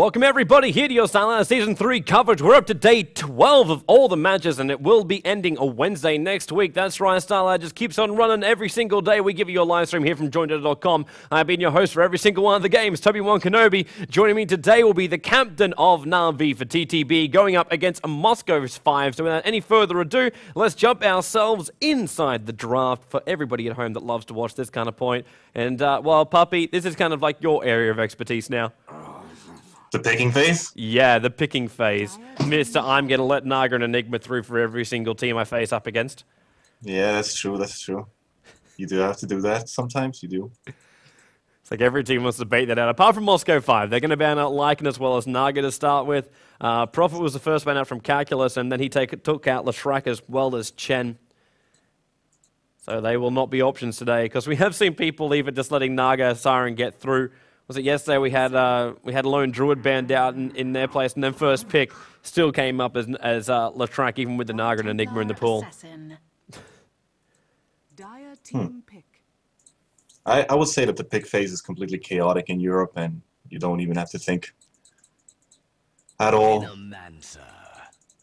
Welcome everybody here to your StarLadder Season 3 coverage. We're up to day 12 of all the matches and it will be ending a Wednesday next week. That's right, StarLadder just keeps on running every single day. We give you a live stream here from joindota.com. I've been your host for every single one of the games, TobiWan Kenobi. Joining me today will be the captain of Na'Vi for TTB going up against a Moscow's 5. So without any further ado, let's jump ourselves inside the draft for everybody at home that loves to watch this kind of point. And, uh, well, Puppey, this is kind of like your area of expertise now. The picking phase? Yeah, the picking phase. Mister, I'm going to let Naga and Enigma through for every single team I face up against. Yeah, that's true, that's true. You do have to do that sometimes, you do. It's like every team wants to bait that out. Apart from Moscow 5, they're going to ban out Lycan as well as Naga to start with. Uh, Prophet was the first ban out from Calculus, and then he take, took out Leshrac as well as Chen. So they will not be options today, because we have seen people even just letting Naga Siren get through was it yesterday we had uh, we had a lone druid banned out in, in their place, and then first pick still came up as as uh, Leshrac, even with the Naga and Enigma in the pool. Hmm. I, I would say that the pick phase is completely chaotic in Europe, and you don't even have to think at all.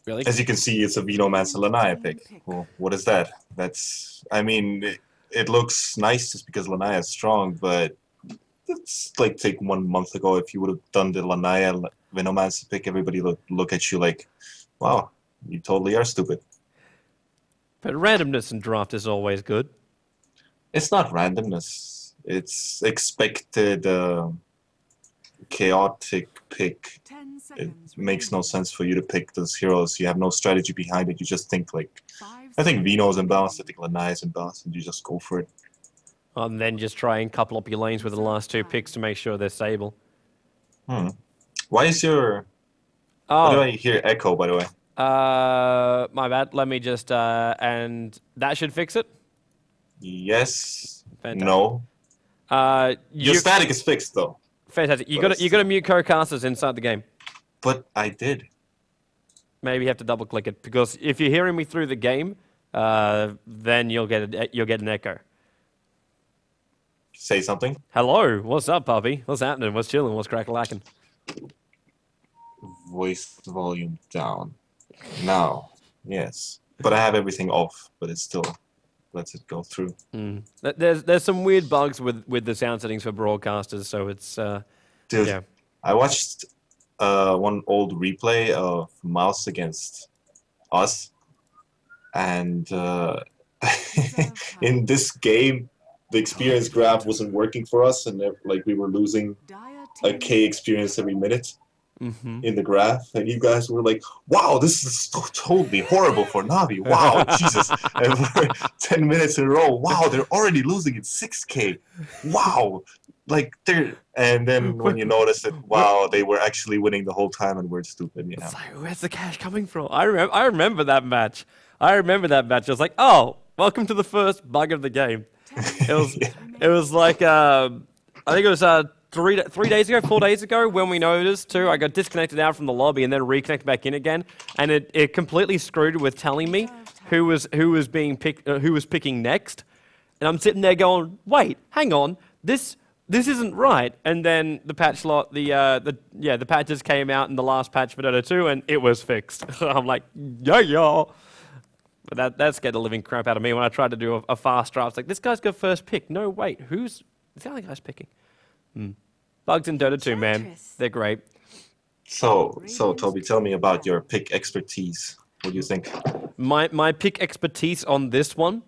Really? As you can see, it's a Venomancer Lanaya pick. Well, what is that? That's, I mean, it, it looks nice just because Lanaya is strong, but it's like take one month ago if you would have done the Lanaya Venomancer pick, everybody would look at you like, wow, you totally are stupid. But randomness in draft is always good. It's not randomness. It's expected uh, chaotic pick. It makes no sense for you to pick those heroes. You have no strategy behind it. You just think like, I think Veno's imbalanced. I think Lanaya is imbalanced, and you just go for it. And then just try and couple up your lanes with the last two picks to make sure they're stable. Hmm. Why is your... Oh. Why do I hear echo, by the way? Uh, my bad. Let me just... Uh, and that should fix it? Yes. Fantastic. No. Uh, your static is fixed, though. Fantastic. You got you got to mute co-casters inside the game. But I did. Maybe you have to double click it because if you're hearing me through the game, uh, then you'll get a, you'll get an echo say something? Hello, what's up, Puppey? What's happening? What's chilling? What's crack lacking? Voice volume down. Now, yes, but I have everything off, but it still lets it go through. Mm. There's there's some weird bugs with with the sound settings for broadcasters, so it's uh, dude. Yeah. I watched uh, one old replay of Mouse against us, and uh, in this game the experience graph wasn't working for us, and like we were losing a K experience every minute mm-hmm. in the graph, and you guys were like, "Wow, this is totally horrible for Navi." Wow, Jesus! And we're ten minutes in a row. Wow, they're already losing at six K. Wow, like they're and then when you notice that wow they were actually winning the whole time and we're stupid you know it's like where's the cash coming from i remember i remember that match i remember that match i was like oh welcome to the first bug of the game it was it was like uh, I think it was uh, three three days ago, four days ago when we noticed too. I got disconnected out from the lobby and then reconnected back in again, and it, it completely screwed with telling me who was who was being picked, uh, who was picking next, and I'm sitting there going, wait, hang on, this. This isn't right, and then the patch lot, the uh, the yeah, the patches came out in the last patch for Dota 2, and it was fixed. I'm like, yeah, yeah. But that, that scared the living crap out of me when I tried to do a, a fast draft. It's like, this guy's got first pick. No, wait, who's the other guy's picking? Hmm. Bugs in Dota 2, man. They're great. So, so Toby, tell me about your pick expertise. What do you think? My my pick expertise on this one?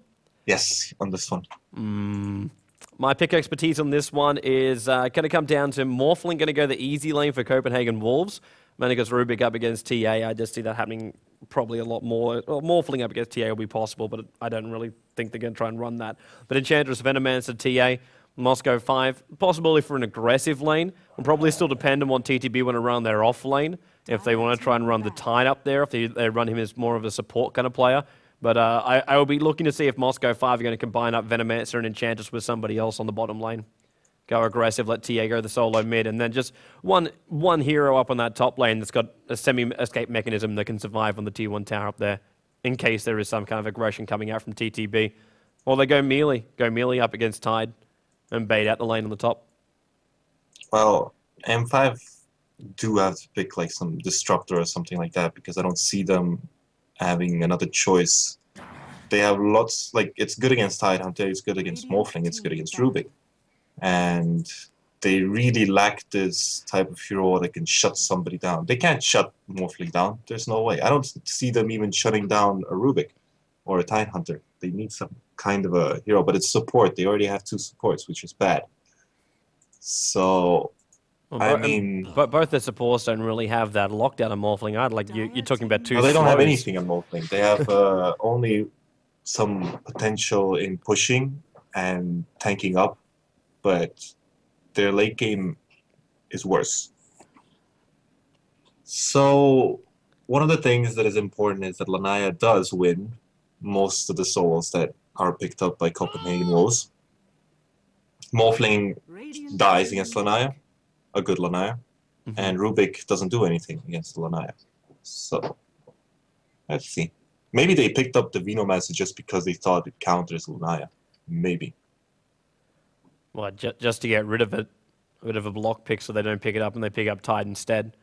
Yes, on this one. Mm. My pick expertise on this one is uh, going to come down to Morphling going to go the easy lane for Copenhagen Wolves. Manigas Rubick up against TA. I just see that happening probably a lot more. Well, Morphling up against TA will be possible, but I don't really think they're going to try and run that. But Enchantress, Venomancer, TA, Moscow 5, possibility for an aggressive lane. Will probably still depend on what TTB want to run their off lane. If they want to try and run the Tide up there, if they, they run him as more of a support kind of player. But uh, I, I will be looking to see if Moscow 5 are going to combine up Venomancer and Enchantress with somebody else on the bottom lane go aggressive, let TA go the solo mid, and then just one one hero up on that top lane that's got a semi-escape mechanism that can survive on the T1 tower up there in case there is some kind of aggression coming out from TTB. Or they go melee, go melee up against Tide and bait out the lane on the top. Well, M5 do have to pick like some disruptor or something like that because I don't see them having another choice. They have lots like it's good against Tidehunter, it's good against Morphling, it's good against Rubick. And they really lack this type of hero that can shut somebody down. They can't shut Morphling down. There's no way. I don't see them even shutting down a Rubick or a Tide Hunter. They need some kind of a hero, but it's support. They already have two supports, which is bad. So Well, I um, mean- but both the supports don't really have that lockdown of Morphling. I'd like you, you're talking about two. No, they don't have anything on Morphling. They have uh, only some potential in pushing and tanking up, but their late game is worse. So, one of the things that is important is that Lanaya does win most of the souls that are picked up by Copenhagen Wolves. Morphling dies against Lanaya, a good Lanaya, Mhm. and Rubick doesn't do anything against Lanaya. So, let's see. Maybe they picked up the Venomancer just because they thought it counters Lanaya. Maybe. Well, ju- just to get rid of it, a bit of a block pick, so they don't pick it up and they pick up Tide instead.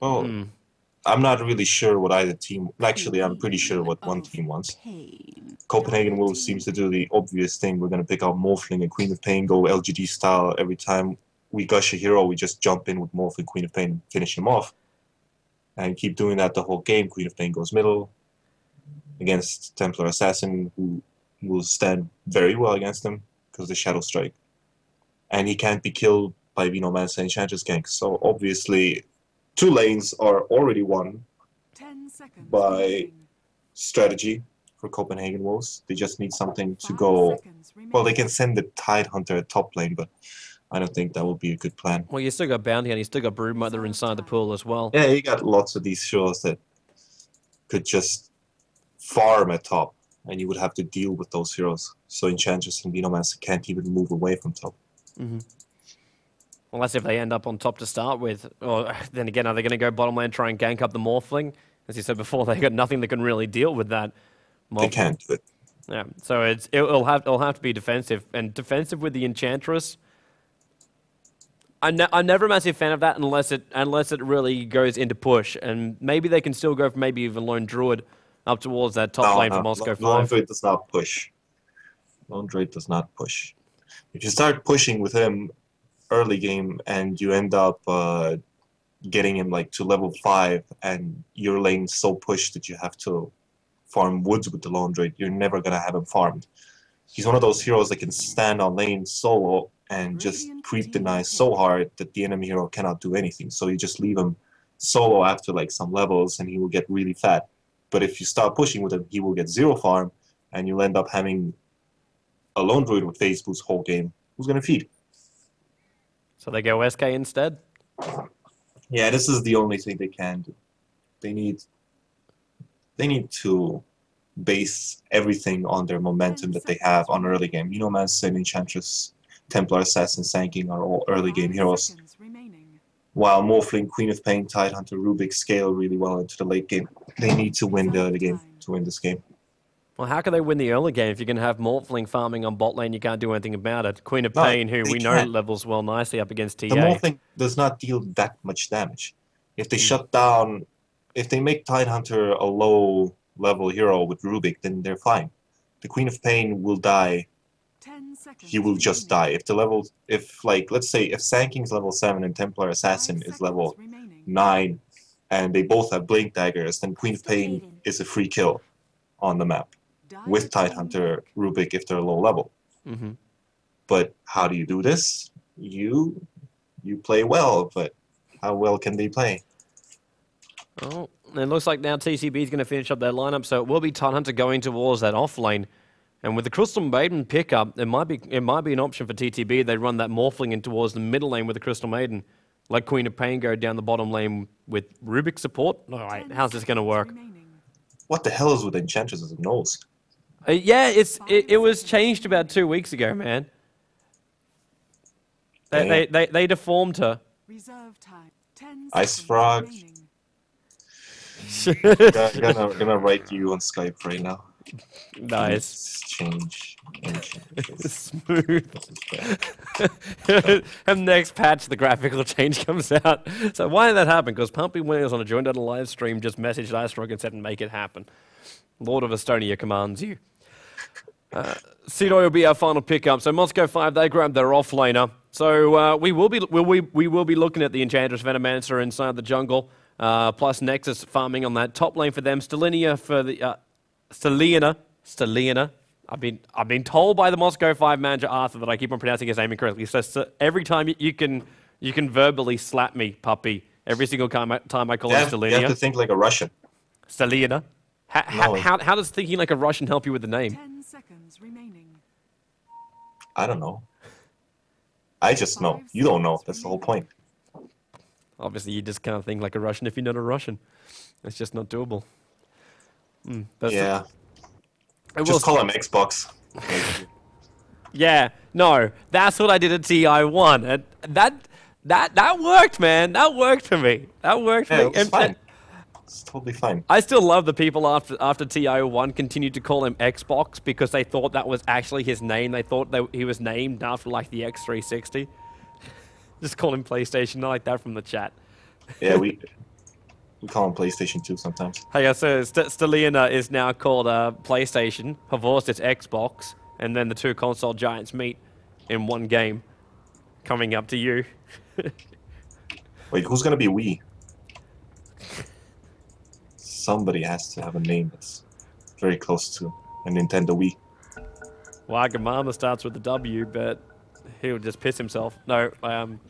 Well, Hmm. I'm not really sure what either team. Actually, I'm pretty sure what one team wants. Copenhagen Wolves seems to do the obvious thing. We're going to pick out Morphling and Queen of Pain, go LGD style. Every time we gush a hero, we just jump in with Morphling, Queen of Pain, and finish him off. And keep doing that the whole game. Queen of Pain goes middle against Templar Assassin, who will stand very well against him because the Shadow Strike. And he can't be killed by Venomancer and Enchantress Gank. So obviously, two lanes are already won by strategy for Copenhagen Wolves. They just need something to go. Well, they can send the Tide Hunter at top lane, but I don't think that would be a good plan. Well, you still got Bounty and you still got Broodmother inside the pool as well. Yeah, you got lots of these heroes that could just farm at top, and you would have to deal with those heroes. So Enchantress and Venomancer can't even move away from top. hmm Well, that's if they end up on top to start with. Or then again, are they going to go bottom lane, try and gank up the Morphling? As you said before, they've got nothing that can really deal with that. They can't do it. Yeah, so it's it, it'll have it'll have to be defensive and defensive with the Enchantress. I'm, ne- I'm never a massive fan of that unless it unless it really goes into push, and maybe they can still go for maybe even Lone Druid up towards that top No, lane no, for Moscow Lo- Lone Five. Druid does not push. Lone Druid does not push. If you start pushing with him early game and you end up uh, getting him like to level five and your lane's so pushed that you have to farm woods with the Lone Druid, you're never gonna have him farmed. He's one of those heroes that can stand on lane solo and just creep deny so hard that the enemy hero cannot do anything. So you just leave him solo after like some levels and he will get really fat. But if you start pushing with him, he will get zero farm, and you'll end up having a lone druid with phase boost whole game. Who's gonna feed? So they go SK instead. Yeah, this is the only thing they can do. They need they need to base everything on their momentum that they have on early game. You know, man, Manson, Enchantress, Templar Assassin, Sand King are all early game heroes. While Morphling, Queen of Pain, Tidehunter, Rubick scale really well into the late game. They need to win the early game to win this game. Well, how can they win the early game if you're going to have Morphling farming on bot lane? You can't do anything about it. Queen of No, Pain, who we know can't. levels well nicely up against TA. The Morphling does not deal that much damage. If they Mm. shut down, if they make Tidehunter a low level hero with Rubick, then they're fine. The Queen of Pain will die. He will just die. If the level, if like, let's say, if Sand King's level 7 and Templar Assassin is level 9, and they both have Blink Daggers, then Queen of Pain is a free kill on the map with Tidehunter, Rubick if they're low level. hmm But how do you do this? You you play well, but how well can they play? Oh, and it looks like now TTB is going to finish up their lineup, so it will be Tidehunter going towards that off lane. And with the Crystal Maiden pickup, it might be it might be an option for TTB. They run that Morphling in towards the middle lane with the Crystal Maiden. Let Queen of Pain go down the bottom lane with Rubick support. All right, how's this going to work? What the hell is with Enchantress as a nose? Uh, yeah, it's it, it was changed about two weeks ago, man. They, Damn. they, they, they deformed her. Reserve time. Ten Ice seconds frog. I'm gonna, gonna write you on Skype right now. Nice. Change. Smooth. This is bad. and next patch, the graphical change comes out. So why did that happen? Because Puppey, he on a joined on a live stream, just messaged IceFrog and said, make it happen. Lord of Estonia commands you. Uh, will be our final pickup. So Moscow 5, they grabbed their offlaner. So uh, we will be will we, we will be looking at the Enchantress Venomancer inside the jungle, uh, plus Nexus farming on that top lane for them. Stelinia for the uh, Stelina. Stelina. I've been I've been told by the Moscow 5 manager Arthur that I keep on pronouncing his name incorrectly. So, so every time you, you can you can verbally slap me, Puppey. Every single time I, time I call You him have, you have to think like a Russian. Stelina. How, No. how, how does thinking like a Russian help you with the name? Ten seconds remaining. I don't know. I just know. You don't know. That's the whole point. Obviously, you just can't think like a Russian if you're not a Russian. It's just not doable. Mm, that's the- yeah. I Just s- call him Xbox. Yeah, no, that's what I did at TI one, and that that that worked, man. That worked for me. That worked for yeah, me. it was And- fine. and It's totally fine. I still love the people after after TI one continued to call him Xbox because they thought that was actually his name. They thought that he was named after like the X360. Just call him PlayStation. I like that from the chat. Yeah, we we call him PlayStation 2 sometimes. Hey, so St- Stelina is now called uh, PlayStation. Havorst it's Xbox, and then the two console giants meet in one game. Coming up to you. Wait, who's gonna be Wii? Somebody has to have a name that's very close to a Nintendo Wii. Wagamama starts with a W, but he'll just piss himself. No, um,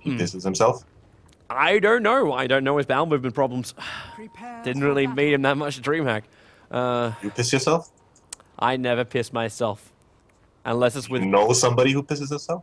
He pisses himself. I don't know. I don't know his bowel movement problems. Didn't really battle. meet him that much at DreamHack. Uh, You piss yourself? I never piss myself. Unless it's with. You know somebody who pisses himself?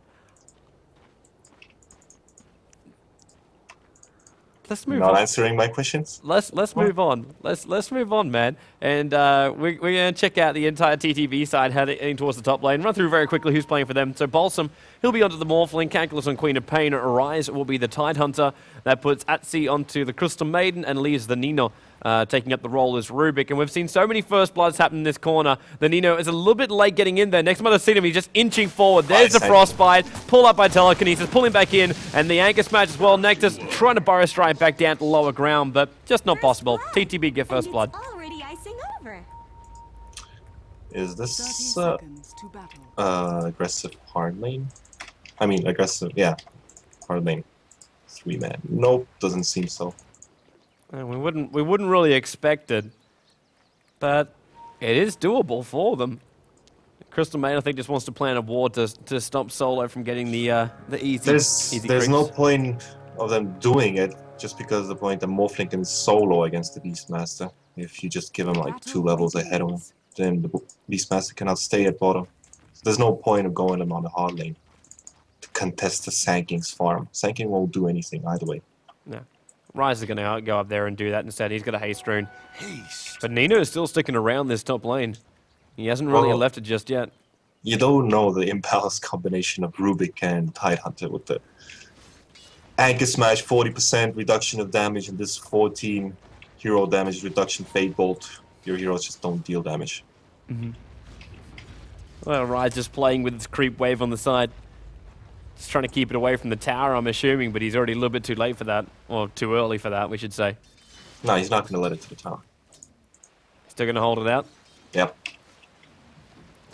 Let's move Not on. answering my questions? Let's let's What? move on. Let's let's move on, man. And uh, we, we're gonna check out the entire TTB side heading towards the top lane. Run through very quickly who's playing for them. So Balsam, he'll be onto the Morphling. Calculus and Queen of Pain. Arise will be the Tide Hunter. That puts Atsi onto the Crystal Maiden and leaves the Nino uh, taking up the role as Rubick. And we've seen so many first bloods happen in this corner. The Nino is a little bit late getting in there. Next time I've seen him, he's just inching forward. There's the Frostbite. Pull up by telekinesis. Pulling back in. And the Anchor Smash as well. Nexus trying to burrow strike back down to lower ground, but just not possible. TTB get first and blood. Already icing over. Is this uh, to uh, aggressive hard lane? I mean, aggressive, yeah. Hard lane. Three man. Nope, doesn't seem so. And we wouldn't we wouldn't really expect it, but it is doable for them. Crystal Maiden, I think, just wants to plan a war to to stop Solo from getting the uh, the easy There's easy there's no point of them doing it just because of the point that Morphling can solo against the Beastmaster. If you just give him like two levels ahead of him, then the Beastmaster cannot stay at bottom. So there's no point of going him on the hard lane to contest the Sand King's farm. Sand King won't do anything either way. No. Rise is going to go up there and do that instead. He's got a haste rune. Haste. But Nino is still sticking around this top lane. He hasn't really Well- left it just yet. You don't know the imbalanced combination of Rubick and Tidehunter with the Anchor Smash 40% reduction of damage and this 14 hero damage reduction Fade Bolt. Your heroes just don't deal damage. Mm-hmm. Well, Rise just playing with his creep wave on the side. Just trying to keep it away from the tower, I'm assuming, but he's already a little bit too late for that. Or too early for that, we should say. No, he's not going to let it to the tower. Still going to hold it out. Yep.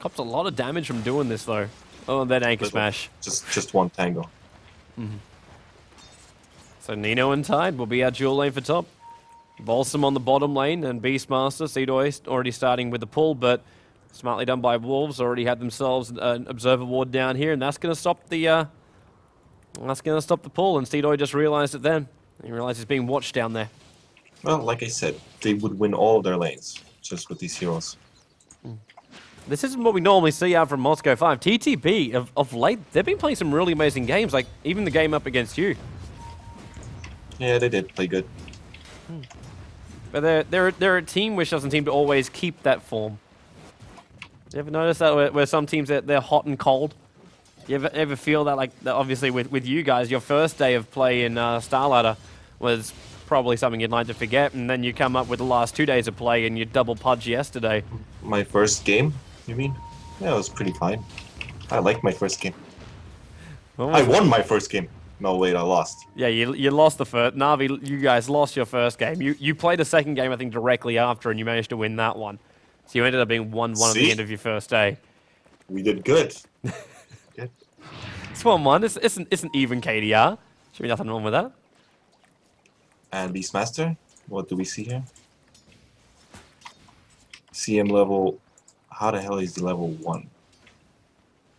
Cops a lot of damage from doing this, though. Oh, that anchor Little. smash. Just just one tango. Mm-hmm. So Nino and Tide will be our dual lane for top. Balsam on the bottom lane, and Beastmaster, Seedoy already starting with the pull, but smartly done by Wolves. Already had themselves an Observer Ward down here, and that's going to stop the uh, that's going to stop the pull. And Seedoy just realised it then. He realised he's being watched down there. Well, like I said, they would win all of their lanes just with these heroes. This isn't what we normally see out from Moscow 5. TTB, of, of late, they've been playing some really amazing games, like even the game up against you. Yeah, they did play good. But they're, they're, they're a team which doesn't seem to always keep that form. You ever notice that where, where some teams, they're, they're hot and cold? You ever, ever feel that, like, that obviously with, with you guys, your first day of play in uh, Starladder was probably something you'd like to forget, and then you come up with the last two days of play and you double pudge yesterday. My first game, you mean? Yeah, it was pretty fine. I like my first game. I won my first game. No, wait, I lost. Yeah, you, you lost the first. Navi, you guys lost your first game. You you played a second game, I think, directly after, and you managed to win that one. So you ended up being 1 1 at the end of your first day. We did good. good. It's 1 1. It's, it's, an, it's an even KDR. Should be nothing wrong with that. And Beastmaster, what do we see here? CM level. How the hell is he level 1?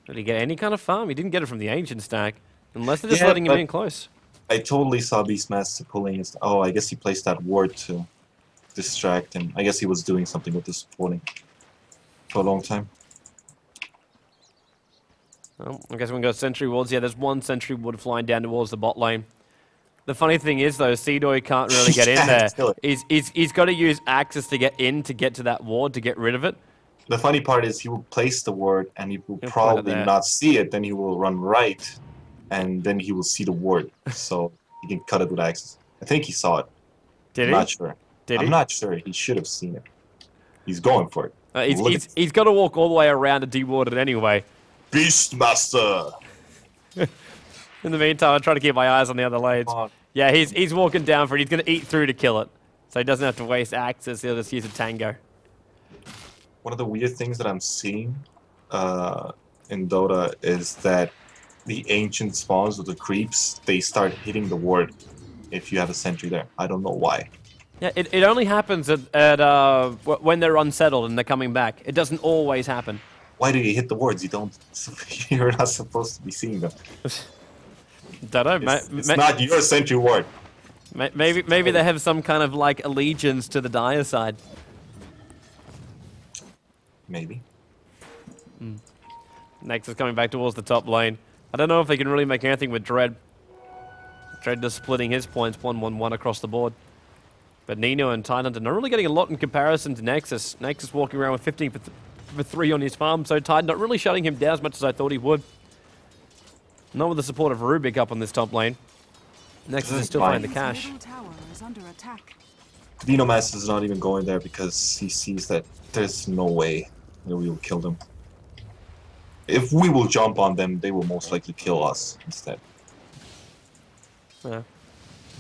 Did he get any kind of farm? He didn't get it from the ancient stack. Unless they're just Yeah, letting him in close. I totally saw Beastmaster pulling his. Oh, I guess he placed that ward to distract him. I guess he was doing something with the supporting for a long time. Well, I guess we're going to go sentry wards. Yeah, there's one sentry Ward flying down towards the bot lane. The funny thing is, though, Seedoy can't really get in there. He's, he's, he's got to use access to get in to get to that ward to get rid of it. The funny part is he will place the ward and he will He'll probably not see it. Then he will run right, and then he will see the ward, so he can cut it with axes. I think he saw it. Did I'm he? not sure. Did I'm he? not sure. He should have seen it. He's going for it. Uh, he's, Look he's, at- he's got to walk all the way around to deward it anyway. Beastmaster. In the meantime, I try to keep my eyes on the other lanes. Yeah, he's, he's walking down for it. He's going to eat through to kill it. So he doesn't have to waste axes. He'll just use a tango. One of the weird things that I'm seeing uh, in Dota is that the ancient spawns with the creeps they start hitting the ward if you have a sentry there. I don't know why. Yeah, it, it only happens at, at uh, wh- when they're unsettled and they're coming back. It doesn't always happen. Why do you hit the wards? You don't. You're not supposed to be seeing them. Ma- It's, it's not your sentry ward. ma- maybe maybe they have some kind of like allegiance to the dire side. Maybe. Nexus coming back towards the top lane. I don't know if they can really make anything with Dread. Dread just splitting his points 1-1-1 across the board. But Nino and Tidehunter not really getting a lot in comparison to Nexus. Nexus walking around with 15 for, th- for 3 on his farm, so Tide not really shutting him down as much as I thought he would. Not with the support of Rubick up on this top lane. Nexus is still finding the cash. His middle tower is under attack. Dinomass is not even going there because he sees that there's no way that we will kill them. If we will jump on them, they will most likely kill us instead. Yeah.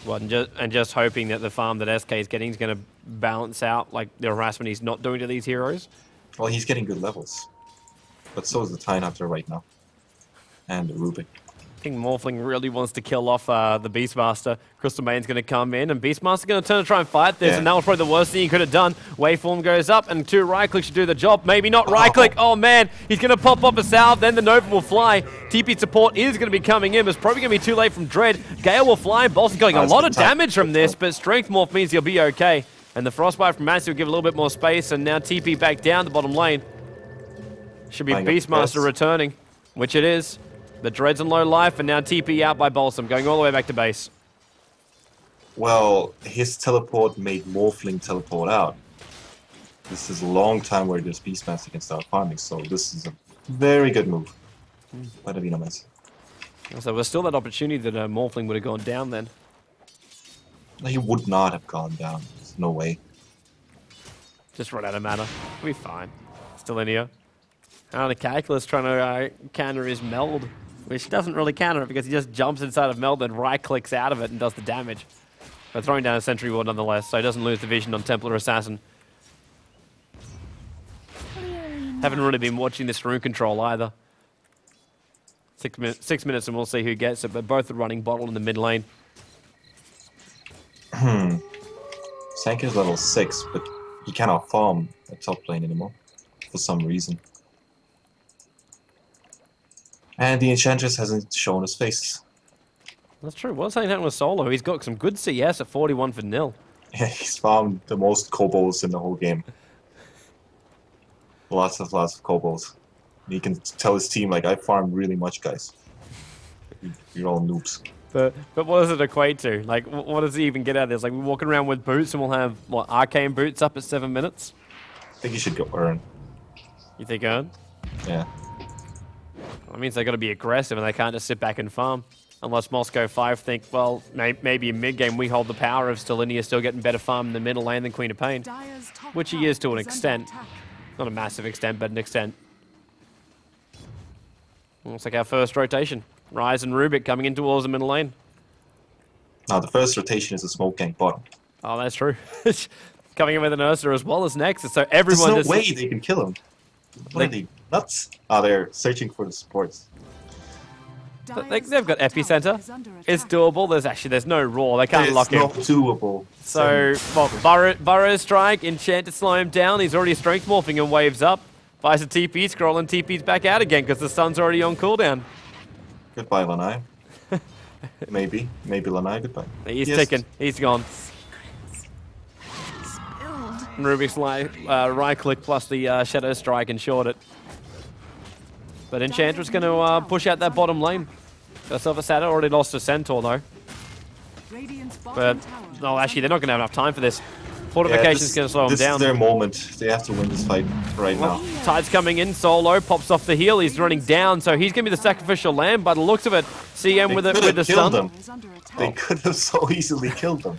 Well, and just, and just hoping that the farm that SK is getting is going to balance out like the harassment he's not doing to these heroes. Well, he's getting good levels. But so is the Hunter right now. And the Rubick. Think Morphling really wants to kill off uh, the Beastmaster. Crystal Main's going to come in, and Beastmaster's going to turn to try and fight this, Yeah. and that was probably the worst thing he could have done. Waveform goes up, and two right clicks should do the job. Maybe not right click. Oh man, he's going to pop up a salve, then the Nova will fly. TP support is going to be coming in, but it's probably going to be too late from Dread. Gale will fly, Balsam's getting a lot of damage from this, but Strength Morph means he'll be okay. And the Frostbite from Massey will give a little bit more space, and now TP back down the bottom lane. Should be Beastmaster returning, which it is. The Dread's in low life, and now TP out by Balsam, going all the way back to base. Well, his teleport made Morphling teleport out. This is a long time where this Beastmaster can start farming, so this is a very good move by the Dinomass. So there's still that opportunity that uh, Morphling would have gone down then. He would not have gone down. There's no way. Just run out of mana. We'll be fine. Still in here. Now the Calculus trying to uh, counter his Meld, which doesn't really counter it because he just jumps inside of and right-clicks out of it and does the damage. But throwing down a Sentry Ward nonetheless, so he doesn't lose the vision on Templar Assassin. Haven't really been watching this rune control either. Six, min- six minutes and we'll see who gets it, but both are running bottle in the mid lane. Hmm. Sanker's level 6, but he cannot farm at top lane anymore. For some reason. And the Enchantress hasn't shown his face. That's true. What's happening with Solo? He's got some good CS at 41 for nil. Yeah, he's farmed the most kobolds in the whole game. Lots of lots of kobolds. He can tell his team like I farmed really much, guys. You- You're all noobs. But but what does it equate to? Like, what does he even get out of this? Like, we're walking around with boots and we'll have what arcane boots up at seven minutes. I think you should go earn. You think, Ern? Yeah. That means they got to be aggressive and they can't just sit back and farm. Unless Moscow 5 think, well, may maybe in mid-game we hold the power of Stalinia still getting better farm in the middle lane than Queen of Pain. Which he is to an extent. attack. Not a massive extent, but an extent. Looks like our first rotation. Rise and Rubick coming in towards the middle lane. Now the first rotation is a smoke gang bottom. Oh, that's true. coming in with an Ursa as well as Nexus, so everyone... There's everyone... no just- way they can kill him. What are They- they nuts? Ah, they're searching for the supports. But they, they've got epicenter. It's doable. There's actually there's no raw. They can't It's lock him. not doable. So, well, Burrow, Burrow strike, enchant to slow him down. He's already strength morphing and waves up. Buys a TP scroll and TP's back out again because the sun's already on cooldown. Goodbye, Lanai. maybe. Maybe Lanai, goodbye. He's Yes. ticking. He's gone. And Rubick's uh, right click plus the uh, shadow strike and short it. But Enchantress going to uh, push out that bottom lane. Got herself a Satyr, already lost a Centaur though. But, bottom no, actually, they're not going to have enough time for this. Fortification's this- going to slow him this down. is their moment. They have to win this fight right Well, now. Tide's coming in, solo, pops off the heel, he's running down, so he's going to be the sacrificial lamb by the looks of it. CM They with, it, with the killed stun. them. is under attack. They could have so easily killed them.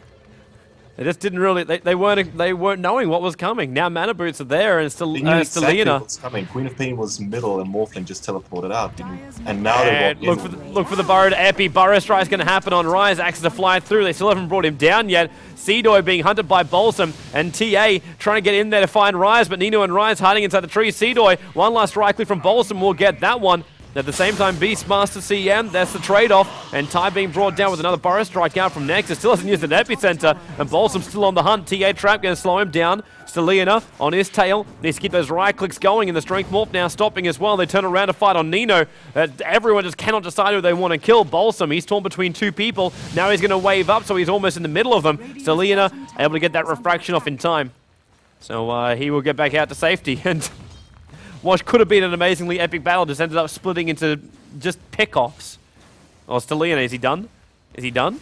They just didn't really, they, they weren't they weren't knowing what was coming. Now Mana Boots are there and it's still They knew uh, exactly Stelina. what's coming. Queen of Pain was middle and Morphling just teleported out. didn't- Dire's And now they're And walking look in. for the, look for the burrow to Epi. Burrow strike's going to happen on Rise. Axes to fly through. They still haven't brought him down yet. Seedoy being hunted by Balsam and TA trying to get in there to find Rise, but Nino and Rise hiding inside the trees. Seedoy, one last right click from Balsam will get that one. At the same time, Beastmaster CM, that's the trade-off. And Ty being brought down with another Burrow strike out from Nexus. Still hasn't used an epicenter. And Balsam still on the hunt. TA trap going to slow him down. Stelina on his tail. Needs to keep those right clicks going. And the strength morph now stopping as well. They turn around to fight on Nino. Uh, everyone just cannot decide who they want to kill. Balsam, he's torn between two people. Now he's going to wave up, so he's almost in the middle of them. Stelina able to get that refraction off in time. So uh, he will get back out to safety. And what could have been an amazingly epic battle just ended up splitting into just pick-offs. Oh, Stelina, is he done? Is he done?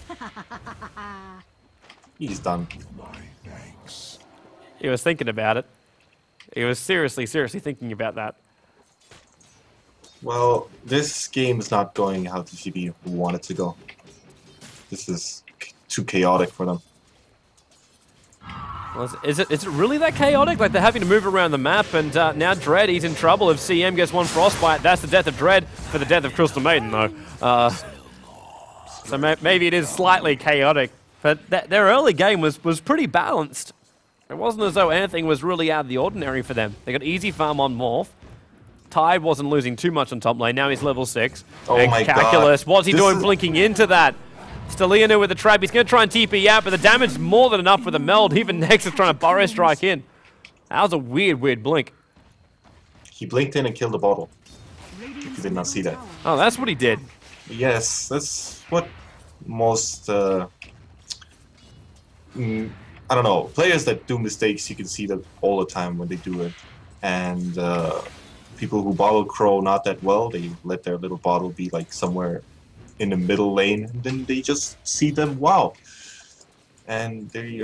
He's done. He was thinking about it. He was seriously, seriously thinking about that. Well, this game is not going how TTB wanted to go. This is too chaotic for them. Well, is- it, is it really that chaotic? Like they're having to move around the map, and uh, now Dread, he's in trouble. If CM gets one Frostbite, that's the death of Dread for the death of Crystal Maiden, though. Uh, so ma- maybe it is slightly chaotic, but th- their early game was, was pretty balanced. It wasn't as though anything was really out of the ordinary for them. They got easy farm on Morph. Tide wasn't losing too much on top lane. Now he's level 6. Oh and my God. Calculus, what's he This doing blinking into that? Stelina with the trap. He's going to try and TP out, but the damage is more than enough for the meld. Even Nexus trying to burrow strike in. That was a weird, weird blink. He blinked in and killed the bottle. If you did not see that. Oh, that's what he did. Yes, that's what most. Uh, mm, I don't know. Players that do mistakes, you can see that all the time when they do it. And uh, people who bottle crow not that well, they let their little bottle be like somewhere in the middle lane, and then they just see them wow. And they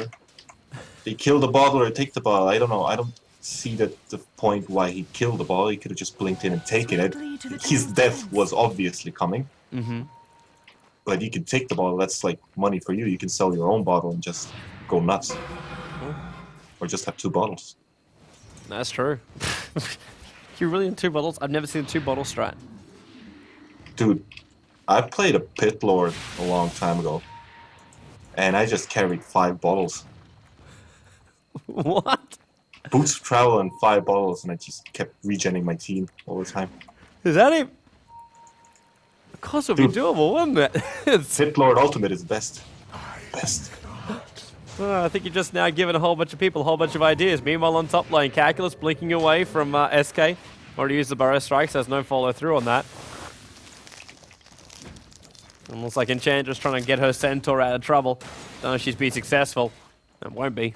they kill the bottle or take the bottle. I don't know. I don't see that the point why he killed the bottle. He could have just blinked in and taken it. Swiftly to the His death was obviously coming Mm-hmm. but you can take the bottle. That's like money for you. You can sell your own bottle and just go nuts, or just have two bottles. That's true. you really in two bottles? I've never seen a two bottle strat. Dude, I played a pit lord a long time ago, and I just carried five bottles, what? boots of travel and five bottles, and I just kept regenning my team all the time. Is that him? Of course it would be doable, wouldn't it? Pit lord ultimate is best, best. Oh, I think you've just now given a whole bunch of people a whole bunch of ideas. Meanwhile, on top lane, Calculus blinking away from uh, SK. Already used the Burrow Strikes, there's no follow through on that. Almost like Enchantress trying to get her Centaur out of trouble. Don't know if she's been successful. It won't be.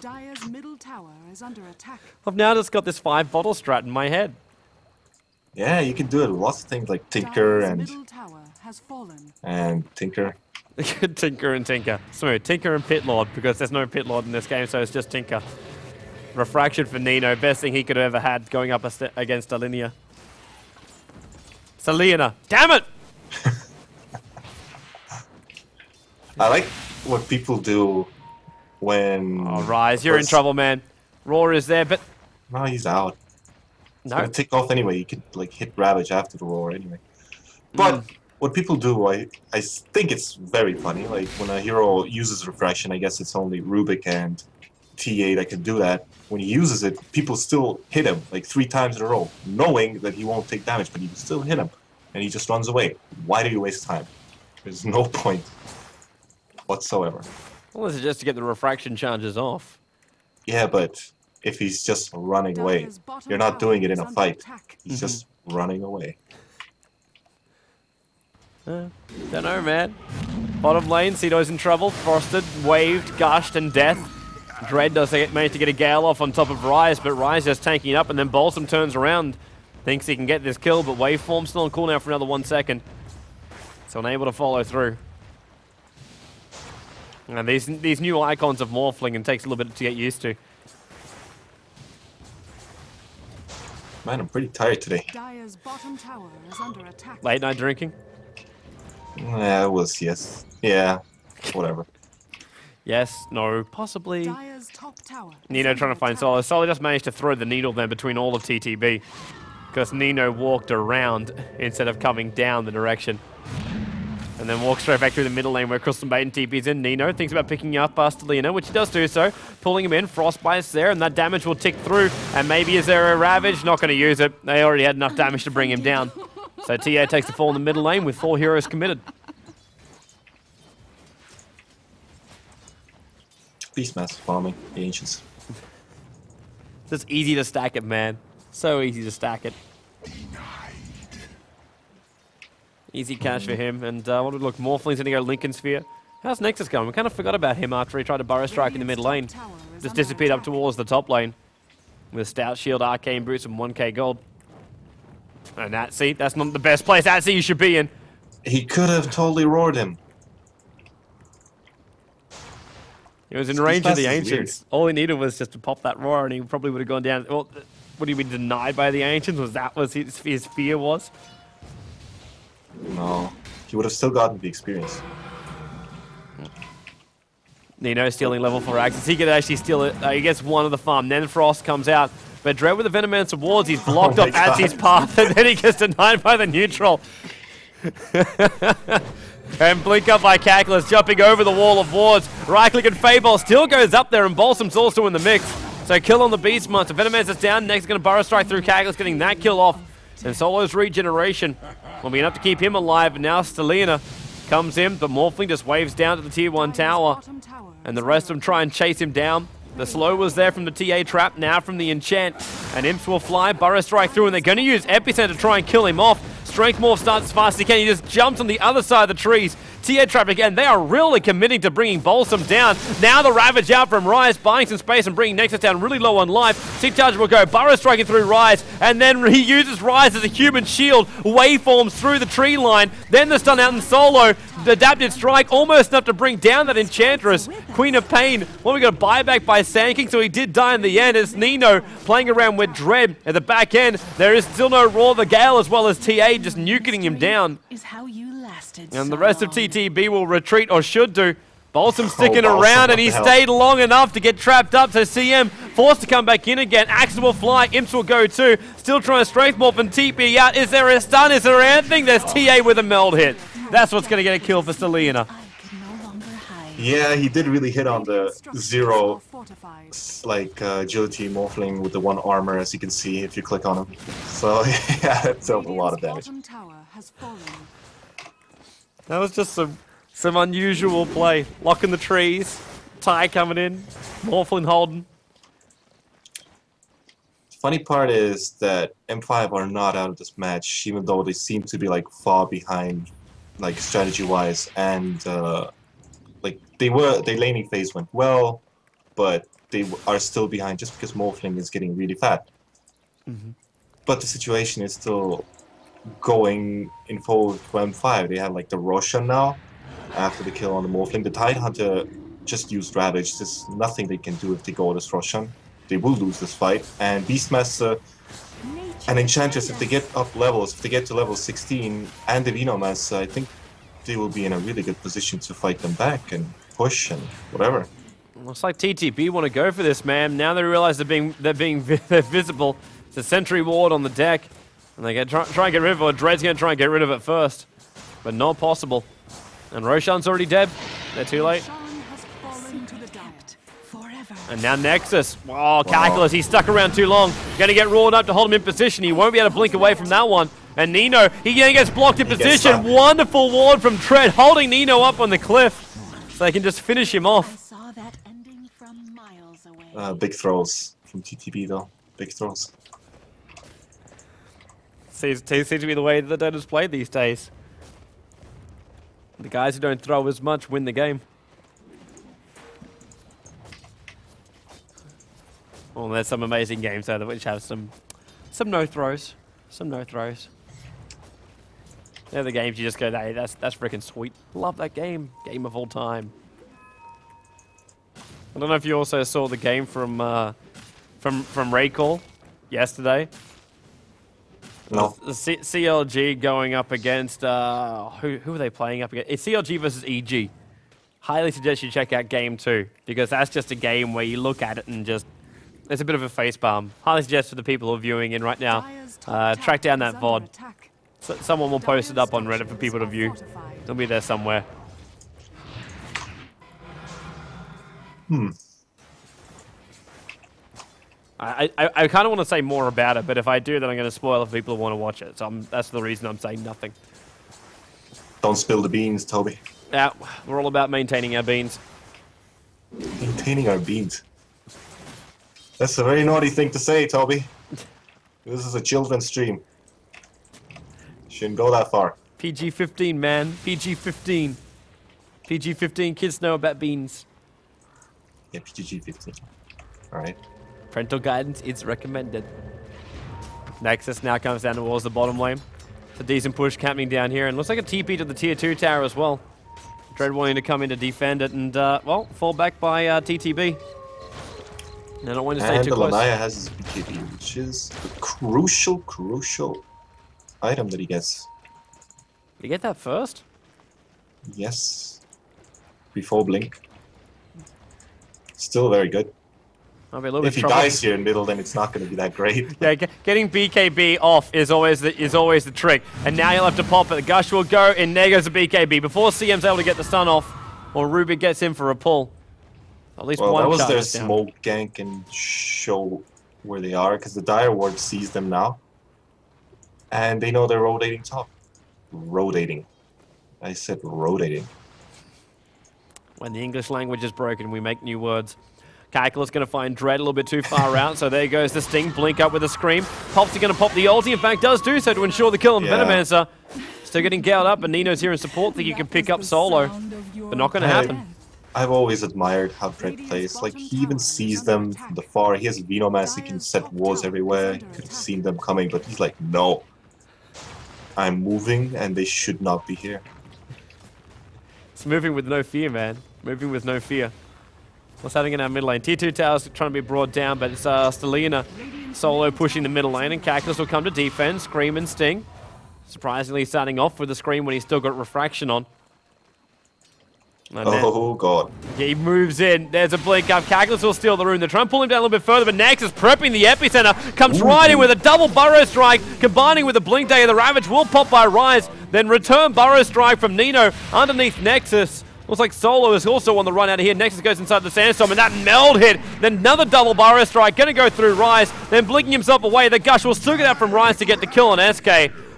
Dire's middle tower is under attack. I've now just got this five bottle strat in my head. Yeah, you can do it lots of things like tinker Dire's and middle tower has fallen. and tinker. Tinker and Tinker. Smooth. Tinker and Pit Lord, because there's no Pit Lord in this game, so it's just Tinker. Refraction for Nino. Best thing he could have ever had going up a st- against Alinea. Selena. Damn it! I like what people do when. Oh, Rise, you're in trouble, man. Roar is there, but No, he's out. It's no. gonna take off anyway. You could like hit Ravage after the roar anyway. Mm. But what people do, I I think it's very funny. Like when a hero uses refraction, I guess it's only Rubick and TA that can do that. When he uses it, people still hit him like three times in a row, knowing that he won't take damage, but you can still hit him, and he just runs away. Why do you waste time? There's no point whatsoever. Well, this is just to get the refraction charges off. Yeah, but if he's just running away, you're not doing it in a fight. attack. He's just running away. Uh, don't know, man. Bottom lane, Cito's in trouble. Frosted, waved, gushed, and death. Dread does manage to get a gale off on top of Rise, but Rise just tanking up, and then Balsam turns around, thinks he can get this kill, but Waveform still on cooldown for another one second. So unable to follow through. And these these new icons of Morphling, and takes a little bit to get used to. Man, I'm pretty tired today. Dire's bottom tower is under attack. Late night drinking? Yeah, it was yes. Yeah, whatever. Yes, no, possibly. Dire's top tower. Nino trying to find attack. Solo. Solo just managed to throw the needle then between all of TTB. Because Nino walked around instead of coming down the direction. And then walks straight back through the middle lane where Crystal Bait and TP's in. Nino thinks about picking up uh, Stelina, which he does do so. Pulling him in. Frostbite's there, and that damage will tick through. And maybe is there a Ravage? Not going to use it. They already had enough damage to bring him down. So TA takes the fall in the middle lane with four heroes committed. Beastmaster farming, the ancients. Just easy to stack it, man. So easy to stack it. Easy cash for him. And uh, what would look? Morphling's going to go Linken Sphere. How's Nexus going? We kind of forgot about him after he tried to burrow strike in the mid lane. Radiant's top tower is Just disappeared up towards the top lane. With a Stout Shield, Arcane Boots, and 1k gold. And that, see, that's not the best place Atsy you should be in. He could have totally roared him. He was in range of the weird. Ancients. All he needed was just to pop that roar, and he probably would have gone down. Well, would he be denied by the Ancients? Was that was his, his fear was? No, he would have still gotten the experience. Nino stealing level 4 axes. He could actually steal it. Uh, he gets one of the farm. Then Frost comes out. But Dread with the Venomancer wards, he's blocked Oh off Atsy's path, and then he gets denied by the neutral. and blink up by Cackless, jumping over the wall of wards. Right click and Fable still goes up there, and Balsam's also in the mix. So kill on the Beast Monster. Venomancer's down. Next, is going to burrow strike through Cackless, getting that kill off. And Solo's regeneration will be enough to keep him alive. And now Stelina comes in, but Morphling just waves down to the tier 1 tower. And the rest of them try and chase him down. The slow was there from the TA trap, now from the enchant. And Imps will fly, Burrow strike through, and they're going to use Epicenter to try and kill him off. Strength Morph starts as fast as he can. He just jumps on the other side of the trees. TA trap again. They are really committing to bringing Balsam down. Now the Ravage out from Rise, buying some space and bringing Nexus down really low on life. Seek Charge will go. Burrow striking through Rise, and then he uses Rise as a human shield. Waveforms through the tree line. Then the stun out in solo. The adaptive strike almost enough to bring down that Enchantress. Queen of Pain. Well, we got a buyback by Sand King, so he did die in the end. It's Nino playing around with Dread at the back end. There is still no Raw the Gale as well as TA just nuking him down. Is how you lasted And so the rest of. TTB will retreat or should do. Balsam sticking Balsam, around and he the hell? stayed long enough to get trapped up. So CM forced to come back in again. Axel will fly. Imps will go too. Still trying to strength morph and TP out. Is there a stun? Is there anything? There's TA with a meld hit. That's what's going to get a kill for Selena. I could no longer hide. Yeah, he did really hit on the zero, like, uh, agility morphling with the one armor, as you can see if you click on him. So yeah, that dealt a lot of damage. bottom tower has fallen. That was just some some unusual play. Locking the trees. Ty coming in. Morphling holding. Funny part is that M5 are not out of this match, even though they seem to be like far behind, like strategy-wise, and uh, like they were, their laning phase went well, but they are still behind just because Morphling is getting really fat. But the situation is still going in for M5. They have like the Roshan now after the kill on the Morphling. The Tidehunter just used Ravage. There's nothing they can do if they go this Roshan. They will lose this fight. And Beastmaster and Enchantress, if they get up levels, if they get to level 16, and the Venomancer, I think they will be in a really good position to fight them back and push and whatever. Looks like TTB want to go for this, man. Now they realize they're being they're being they're visible. It's a sentry ward on the deck, and they get try, try and get rid of it. Or Dread's going to try and get rid of it first, but not possible. And Roshan's already dead. They're too late. Roshan has fallen to the dire. Kept forever. And now Nexus. Oh, Calculus, he's stuck around too long. Going to get roared up to hold him in position. He won't be able to blink away from that one. And Nino, he gets blocked in He position. Wonderful ward from Dread, holding Nino up on the cliff. So they can just finish him off. saw that ending from miles away. Uh, big throws from TTB though. Big throws. Seems, seems to be the way the Dota's played these days. The guys who don't throw as much win the game. Well, there's some amazing games though, which have some some no throws, some no throws. They're the games you just go, hey, that's that's freaking sweet. Love that game, game of all time. I don't know if you also saw the game from uh, from from RaidCall yesterday. No. The C- CLG going up against uh, who? Who are they playing up against? It's CLG versus EG. Highly suggest you check out game two because that's just a game where you look at it and just it's a bit of a face palm. Highly suggest for the people who are viewing in right now, uh, track down that VOD. So, someone will post it up on Reddit for people to view. are fortified. It'll be there somewhere. Hmm. I, I, I kind of want to say more about it, but if I do, then I'm going to spoil it for people who want to watch it. So I'm, that's the reason I'm saying nothing. Don't spill the beans, Toby. Yeah, we're all about maintaining our beans. Maintaining our beans. That's a very naughty thing to say, Toby. This is a children's stream. Shouldn't go that far. PG 15, man. PG 15. PG 15, kids know about beans. Yeah, PG-15. Alright. Parental guidance is recommended. Nexus now comes down towards the bottom lane. It's a decent push camping down here, and looks like a TP to the tier 2 tower as well. Dread wanting to come in to defend it, and, uh, well, fall back by uh, TTB. And I don't want to stay And too close. Lanaya has his BKB, which is a crucial, crucial item that he gets. Did he get that first? Yes. Before Blink. Still very good. I'll be a little If he trouble. dies here in middle, then it's not going to be that great. Yeah, getting BKB off is always the, is always the trick. And now you'll have to pop it. Gush will go, and there goes the BKB. Before CM's able to get the stun off, or Rubick gets in for a pull. At least Well, one that was their down. smoke gank and show where they are, because the Dire Ward sees them now. And they know they're rotating top. Rotating. I said rotating. When the English language is broken, we make new words. Calculus is going to find Dread a little bit too far out, so there goes the Sting. Blink up with a scream. Pops going to pop the ulti. In fact, does do so to ensure the kill on Yeah. Venomancer. Still getting galled up, and Nino's here in support. Think you can pick up solo, but not going to happen. I've always admired how Dread plays. Like, he even sees them from the far. He has Venomass, he can set walls everywhere. He could have seen them coming, but he's like, no. I'm moving, and they should not be here. It's moving with no fear, man. Moving with no fear. What's happening in our mid lane? Tier 2 towers trying to be brought down, but it's uh, Stelina solo pushing the middle lane, and Cactus will come to defense. Scream and Sting. Surprisingly starting off with the Scream when he's still got Refraction on. And then- Oh, God. he moves in. There's a blink up. Cactus will steal the room. They're trying to pull him down a little bit further, but Nexus prepping the epicenter. Comes right in with a double burrow strike, combining with the blink day. The Ravage will pop by Rise, then return burrow strike from Nino underneath Nexus. Looks like Solo is also on the run out of here. Nexus goes inside the sandstorm, and that meld hit. Then another double burrow strike, going to go through Rise, then blinking himself away. The Gush will still get out from Rise to get the kill on SK.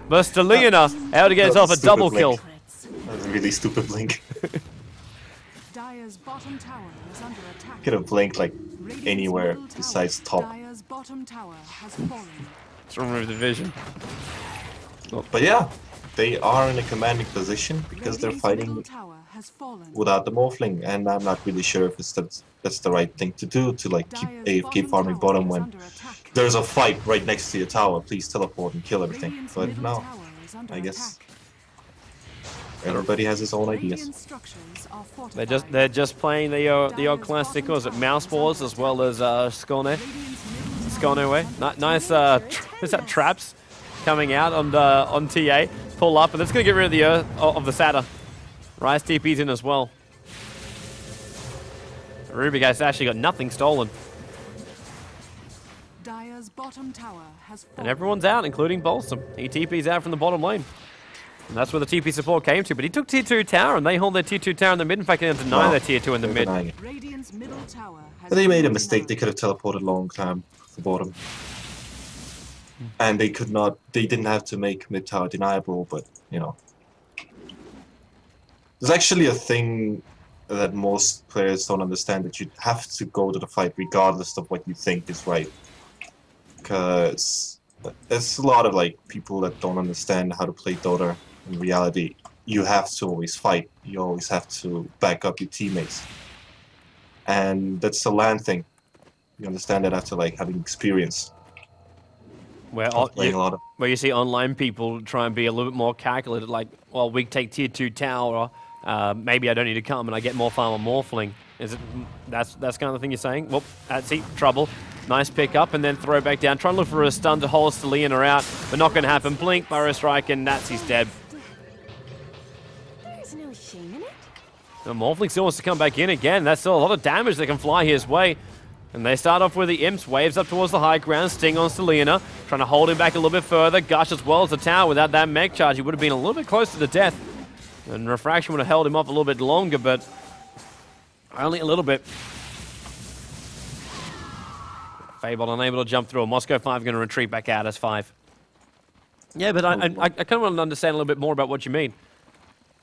But Stelina able to get himself a double blink. kill. Crits. That was a really stupid blink. Bottom tower is under attack. Could have blinked, like, anywhere besides top. Dire's bottom tower has. Let's remove the vision. But yeah, they are in a commanding position because they're Radiant's fighting middle tower has fallen. without the Morphling, and I'm not really sure if it's the, that's the right thing to do to like keep Dire's AFK farming bottom when there's a fight right next to your tower. Please teleport and kill everything. But no, tower is under I guess everybody has his own ideas. Radiant structures are They're just they're just playing the uh, the old classic. Was it Mouse Wars as well as uh, Skone? Radiant's Skone way. is Ni- under nice. Uh, attack. is that traps coming out on the on TA? Pull up, and that's gonna get rid of the uh, of the Sata. Rise TP's in as well. Rubick has actually got nothing stolen. Dire's bottom tower has fallen. And everyone's out, including Balsam. He TP's out from the bottom lane. And that's where the TP support came to. But he took tier 2 tower, and they hold their tier 2 tower in the mid. In fact, they didn't deny Wow. their tier 2 in the They're mid. Radiant's middle tower has But they made a mistake. They could have teleported long time to the bottom. And they could not, they didn't have to make mid tower deniable, but, you know. There's actually a thing that most players don't understand that you have to go to the fight regardless of what you think is right. Because there's a lot of like people that don't understand how to play Dota in reality. You have to always fight. You always have to back up your teammates and that's a land thing. You understand that after like having experience Where, playing you, a lot of. where you see online people try and be a little bit more calculated, like, well, we take tier 2 tower, uh, maybe I don't need to come and I get more farm on Morphling. Is it, that's, that's kind of the thing you're saying? Well, that's it, trouble. Nice pick up and then throw back down. Try and look for a stun to hold Stelina out, but not going to happen. Blink, Burrow Strike, and Nazi's dead. There's no shame in it. The Morphling still wants to come back in again. That's still a lot of damage that can fly his way. And they start off with the Imps, waves up towards the high ground, Sting on Selena, trying to hold him back a little bit further. Gush as well as the tower. Without that mech charge, he would have been a little bit closer to death. And Refraction would have held him off a little bit longer, but only a little bit. Fable unable to jump through. A Moscow 5 going to retreat back out as 5. Yeah, but I, I, I kind of want to understand a little bit more about what you mean.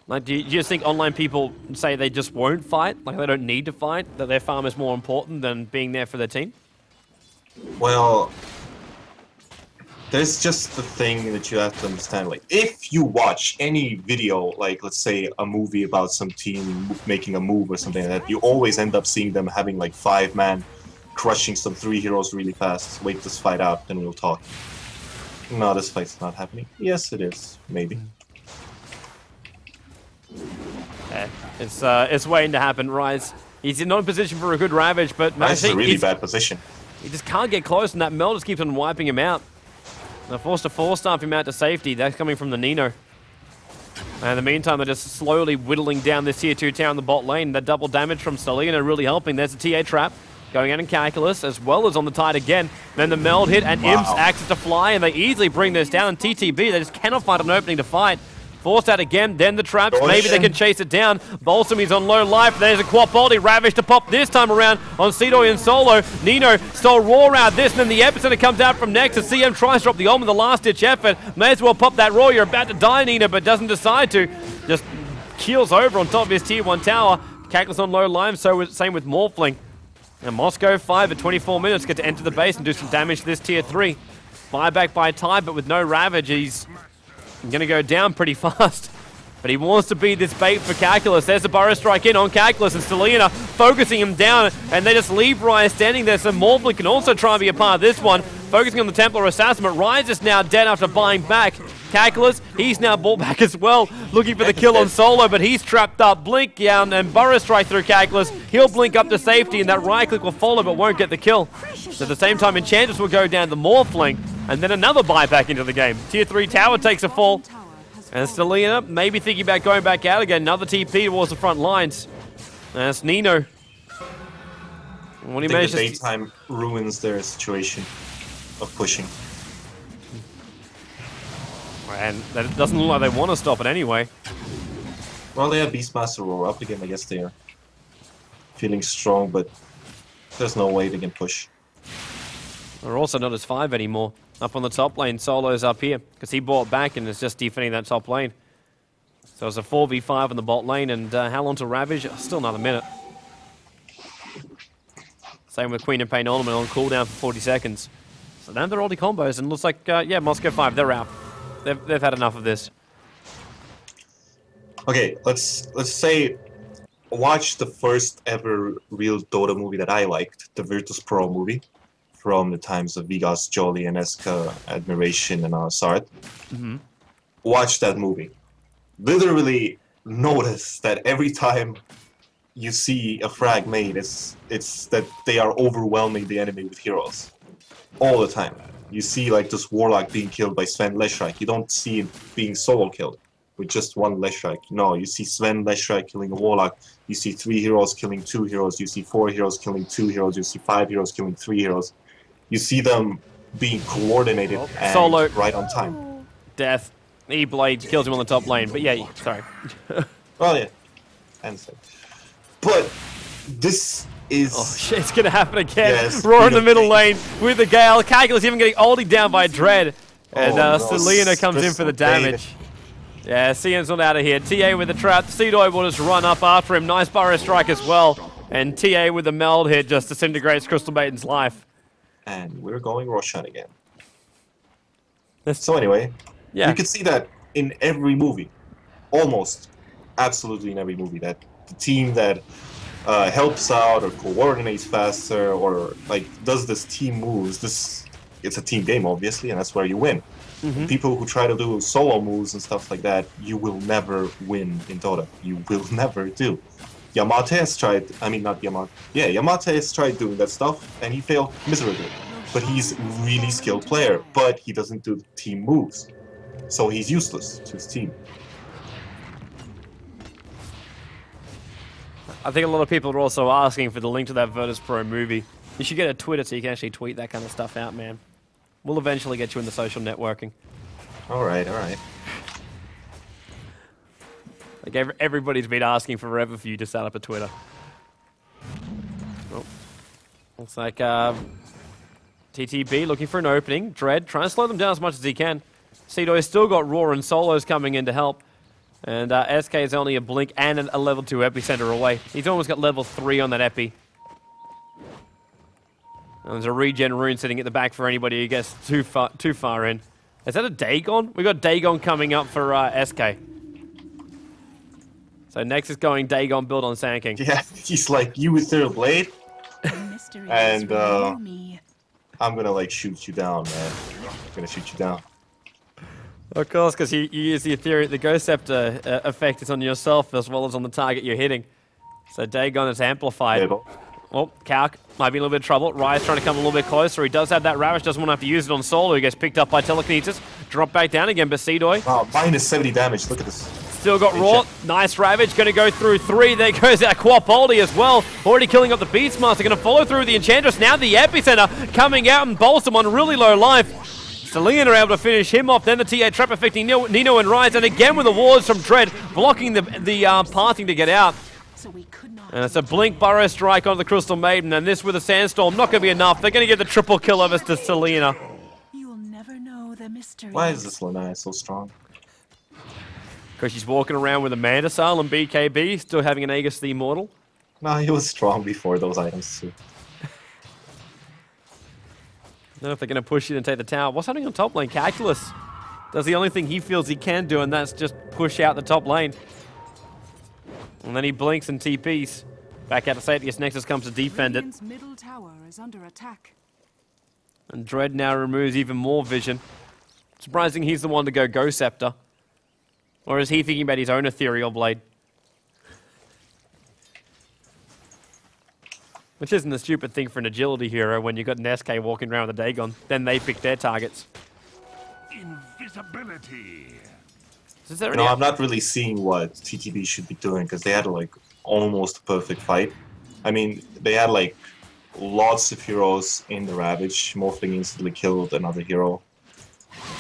Like, do you, do you just think online people say they just won't fight? Like, they don't need to fight? That their farm is more important than being there for their team? Well, there's just the thing that you have to understand. Like, if you watch any video, like let's say a movie about some team making a move or something like that, you always end up seeing them having like five man crushing some three heroes really fast. Wait this fight out, then we'll talk. No, this fight's not happening. Yes, it is. Maybe. Yeah, it's, uh, it's waiting to happen. Rise. He's in not in position for a good ravage, but That's Maxi, a really bad position. he just can't get close, and that Mel just keeps on wiping him out. They're forced to force stamp him out to safety. That's coming from the Nino. And in the meantime, they're just slowly whittling down this tier 2 tower in the bot lane. That double damage from Selena really helping. There's a TA trap going out in Calculus, as well as on the tide again. Then the meld hit, and Wow. Imps access to fly, and they easily bring this down. And TTB, they just cannot find an opening to fight. Forced out again, then the traps. Maybe they can chase it down. Balsam is on low life. There's a quad body. Ravage to pop this time around on Cedoy and Solo. Nino stole Raw out this, and then the epicenter comes out from next. As CM tries to drop the arm with the last ditch effort. May as well pop that Raw. You're about to die, Nino, but doesn't decide to. Just keels over on top of his tier 1 tower. Cactus on low line, so same with Morphling. And Moscow 5 at 24 minutes get to enter the base and do some damage to this tier 3. Buyback by time, but with no Ravage, he's going to go down pretty fast. But he wants to be this bait for Calculus. There's a Burrow Strike in on Calculus and Selena focusing him down, and they just leave Rise standing there. So Morphling can also try and be a part of this one, focusing on the Templar Assassin, but Rise is now dead after buying back. Calculus, he's now bought back as well, looking for the kill on Solo, but he's trapped up. Blink down and Burrow Strike through Calculus. He'll blink up to safety, and that right click will follow, but won't get the kill. At the same time, Enchantress will go down the Morphling, and then another buyback into the game. Tier 3 tower takes a fall. And. Selena maybe thinking about going back out again. Another TP towards the front lines. And it's Nino. When he think the daytime ruins their situation of pushing. And that doesn't look like they want to stop it anyway. Well, they have Beastmaster roar up again. I guess they are feeling strong, but there's no way they can push. They're also not as five anymore. Up on the top lane, Solo's up here. Because he bought back and is just defending that top lane. So it's a 4v5 in the bot lane. And uh, how long to Ravage? Still another minute. Same with Queen of Pain Ornament on cooldown for 40 seconds. So now they're all already combos and looks like, uh, yeah, Moscow 5, they're out. They've, they've had enough of this. Okay, let's let's say watch the first ever real Dota movie that I liked, the Virtus Pro movie, from the times of Vigas, Jolly, and Eska, Admiration, and Asard. Mhm. Watch that movie. Literally notice that every time you see a frag made, it's it's that they are overwhelming the enemy with heroes. All the time. You see like this warlock being killed by Sven Leshrac. You don't see him being solo killed. with just one Leshrac. No, you see Sven Leshrac killing a Warlock. You see three heroes killing two heroes. You see four heroes killing two heroes. You see five heroes killing three heroes. You see them being coordinated Well, and Solo- right on time. Death. E-Blade kills him on the top lane. But yeah, sorry. Well, yeah, and so. But this is Oh shit, it's gonna happen again. Yes, Roar in the middle lane with the Gale. Calculus even getting ulted down by Dread. And Oh, uh, no, Selena comes in for the damage. Yeah, Cian's not out of here. TA with the trap. Seedoy will just run up after him. Nice burrow strike as well. And TA with the meld hit just disintegrates Crystal Maiden's life. And we're going Roshan again. That's- So anyway, Yeah. you could see that in every movie, almost, absolutely in every movie, that the team that uh, helps out or coordinates faster or like does this team moves. This it's a team game, obviously, and that's where you win. People who try to do solo moves and stuff like that, you will never win in Dota. You will never do. Yamate has tried. I mean, not Yamate. Yeah, Yamate has tried doing that stuff, and he failed miserably. But he's a really skilled player, but he doesn't do team moves, so he's useless to his team. I think a lot of people are also asking for the link to that Virtus Pro movie. You should get a Twitter so you can actually tweet that kind of stuff out, man. We'll eventually get you in the social networking. All right, all right. Like ev- everybody's been asking forever for you to set up a Twitter. Oh. Looks like um, TTB looking for an opening. Dread trying to slow them down as much as he can. Cedo's still got Roar and Solos coming in to help. And uh, SK is only a blink and an- a level 2 epicenter away. He's almost got level 3 on that epi. And there's a regen rune sitting at the back for anybody who gets too far, too far in. Is that a Dagon? We've got Dagon coming up for uh, SK. So next is going Dagon build on Sand King. Yeah, he's like you with their blade. The mystery And, uh, me. I'm gonna like shoot you down, man. I'm gonna shoot you down. Of course, because you, you use the theory, the Ghost Scepter uh, effect is on yourself as well as on the target you're hitting. So Dagon is amplified. Middle. Well, Calc might be in a little bit of trouble. Rise trying to come a little bit closer. He does have that Ravage, doesn't want to have to use it on Solo. He gets picked up by Telekinesis. Drop back down again, Basidoy. Wow, minus 70 damage. Look at this. Still got Raw. Nice Ravage. Going to go through three. There goes our Quapoldi as well. Already killing up the Beastmaster. Going to follow through the Enchantress. Now the Epicenter coming out and Balsam on really low life. Selena are able to finish him off. Then the TA trap affecting Nino, Nino and Rise. And again with the wards from Dread blocking the, the uh, passing to get out. So we could not. And it's a Blink Burrow strike on the Crystal Maiden. And this with a Sandstorm. Not going to be enough. They're going to get the triple kill of over to Selena. You'll never know the mystery. Why is this Lanaya so strong? Because she's walking around with a Mandasal and BKB. Still having an Aegis the Immortal. Nah, he was strong before those items too. I don't know if they're going to push it and take the tower. What's happening on top lane? Calculus does the only thing he feels he can do, and that's just push out the top lane. And then he blinks and TPs. Back out to Satius. Nexus comes to defend it. Middle tower is under attack. And Dread now removes even more vision. Surprising he's the one to go Go Scepter. Or is he thinking about his own Ethereal Blade? Which isn't a stupid thing for an agility hero when you've got an SK walking around with a Dagon. Then they pick their targets. Invisibility. Is there You know, any- I'm not really seeing what TTB should be doing because they had like almost a perfect fight. I mean, they had like lots of heroes in the Ravage. Morphling instantly killed another hero.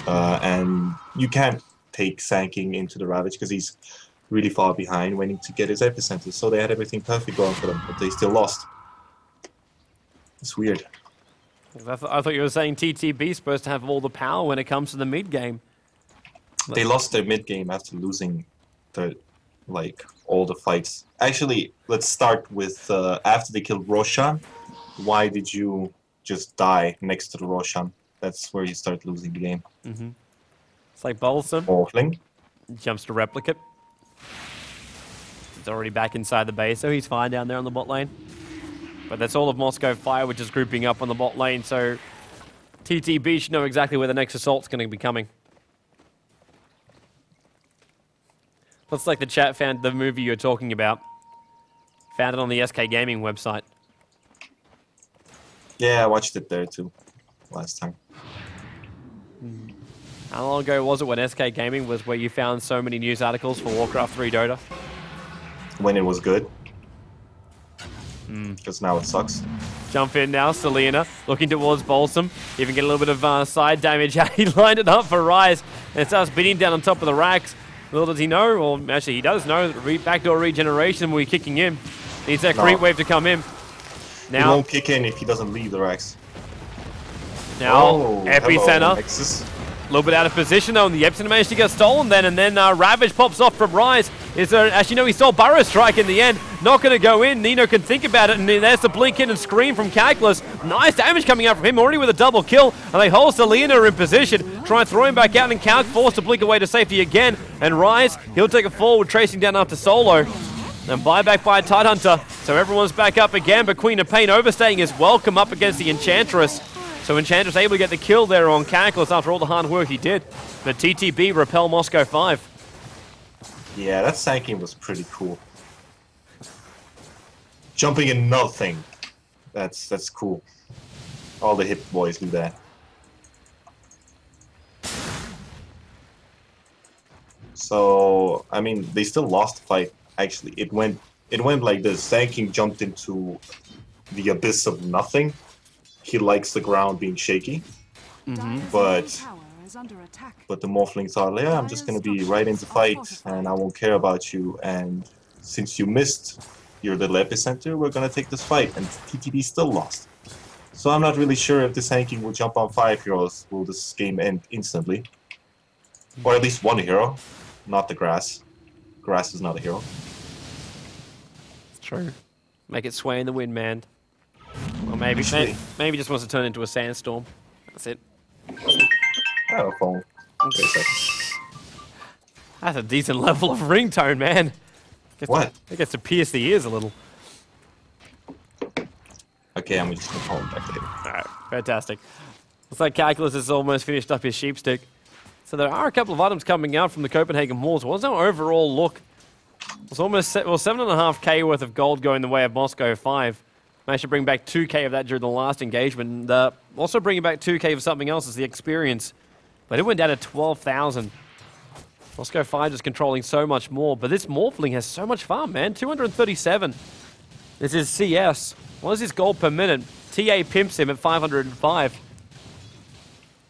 Uh, and you can't take Sand King into the Ravage because he's really far behind waiting to get his epicenter. So they had everything perfect going for them, but they still lost. It's weird. I, th- I thought you were saying TTB is supposed to have all the power when it comes to the mid game. They lost their mid game after losing the like all the fights. Actually, let's start with uh, after they killed Roshan. Why did you just die next to the Roshan? That's where you start losing the game. It's like Bolson Morphling. jumps to replicate. He's already back inside the base, so he's fine down there on the bot lane. But that's all of Moscow Five, which is grouping up on the bot lane, so TTB should know exactly where the next assault's going to be coming. Looks like the chat found the movie you're talking about. Found it on the SK Gaming website. Yeah, I watched it there too last time. Hmm. How long ago was it when SK Gaming was where you found so many news articles for Warcraft 3 Dota? When it was good. Hmm. Because now it sucks. Jump in now, Selena, looking towards Balsam. Even get a little bit of uh, side damage. he lined it up for Rise and starts beating down on top of the racks. Little does he know, or actually he does know, that re backdoor regeneration will be kicking in. Needs that No. creep wave to come in. He Now, won't kick in if he doesn't leave the racks. now, Oh, hello, epicenter. Nexus. A little bit out of position though, and the epicenter managed to get stolen then, and then uh, Ravage pops off from Rise. Is there, actually, no, he stole Burrow Strike in the end. Not going to go in. Nino can think about it, and there's the blink in and scream from Calculus. Nice damage coming out from him, already with a double kill, and they hold Selena in position. Try and throw him back out, and Calc forced to blink away to safety again. And Rise, he'll take a forward, tracing down after Solo. And buyback by Tidehunter. So everyone's back up again, but Queen of Pain overstaying is welcome up against the Enchantress. So Enchantress able to get the kill there on Calculus after all the hard work he did. But TTB repel Moscow 5. Yeah, that game was pretty cool. Jumping in nothing. That's that's cool. All the hip boys do that. So I mean, they still lost the fight. Actually, it went it went like this. Sand King jumped into the abyss of nothing. He likes the ground being shaky, Dire's But- middle tower is under attack. but the Morphling thought, yeah, I'm just gonna be right into fight, and I won't care about you. And since you missed your little epicenter, we're gonna take this fight. And TTB still lost. So I'm not really sure if this Hanking will jump on five heroes. Will this game end instantly? Or at least one hero, not the grass. Grass is not a hero. It's true. Make it sway in the wind, man. Or maybe, maybe, maybe just wants to turn into a sandstorm. That's it. I have a phone. Wait a second. That's a decent level of ringtone, man. Gets What? To, it gets to pierce the ears a little. Okay, I'm just gonna call him back later. Alright, fantastic. Looks like Calculus has almost finished up his sheep stick. So there are a couple of items coming out from the Copenhagen Wolves. What's our overall look? It's almost se- well seven and a half k worth of gold going the way of Moscow five. Managed to bring back two k of that during the last engagement. And, uh, also bringing back two k of something else is the experience, but it went down to twelve thousand. Moscow five just controlling so much more, but this Morphling has so much farm, man. Two hundred thirty-seven. This is CS. What is his gold per minute? TA pimps him at 505.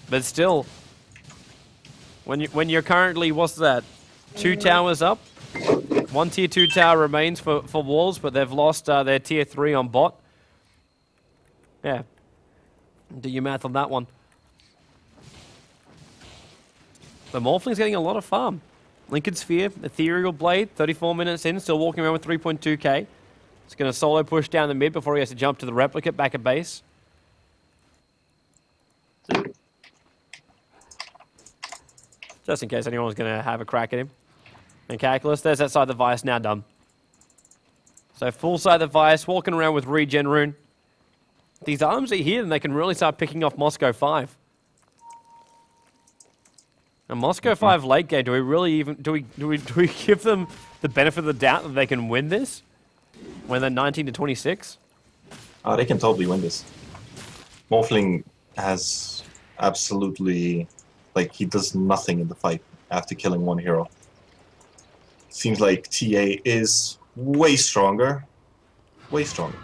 But still, when you when you're currently what's that? Two towers up. One tier two tower remains for for walls, but they've lost uh, their tier three on bot. Yeah. Do your math on that one. The Morphling's getting a lot of farm. Linken Sphere, Ethereal Blade, 34 minutes in, still walking around with 3.2k. It's going to solo push down the mid before he has to jump to the replicate back at base. Just in case anyone's going to have a crack at him. And Calculus, there's that Scythe of Vyse now done. So full Scythe of Vyse, walking around with regen rune. These arms are here, and they can really start picking off Moscow 5. And Moscow mm-hmm. 5 late game, do we really even do we do we do we give them the benefit of the doubt that they can win this? When they're 19 to 26? Oh, they can totally win this. Morphling has absolutely, like, he does nothing in the fight after killing one hero. Seems like TA is way stronger. Way stronger.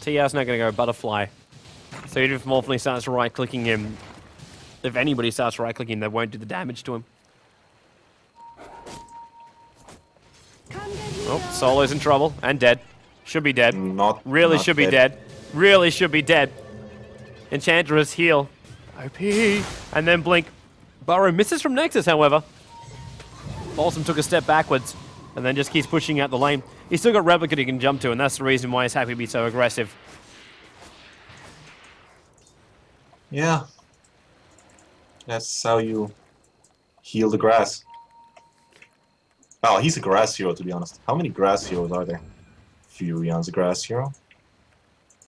TR's not going to go butterfly. So even if Morphling starts right clicking him, if anybody starts right clicking, they won't do the damage to him. Oh, Solo's in trouble and dead. Should be dead. Not Really not should be dead. Really should be dead. Enchantress heal. OP. And then Blink. Burrow misses from Nexus, however. Balsam took a step backwards and then just keeps pushing out the lane. He's still got Replicate he can jump to, and that's the reason why he's happy to be so aggressive. Yeah. That's how you heal the grass. Oh, he's a grass hero, to be honest. How many grass heroes are there? Furion's a grass hero.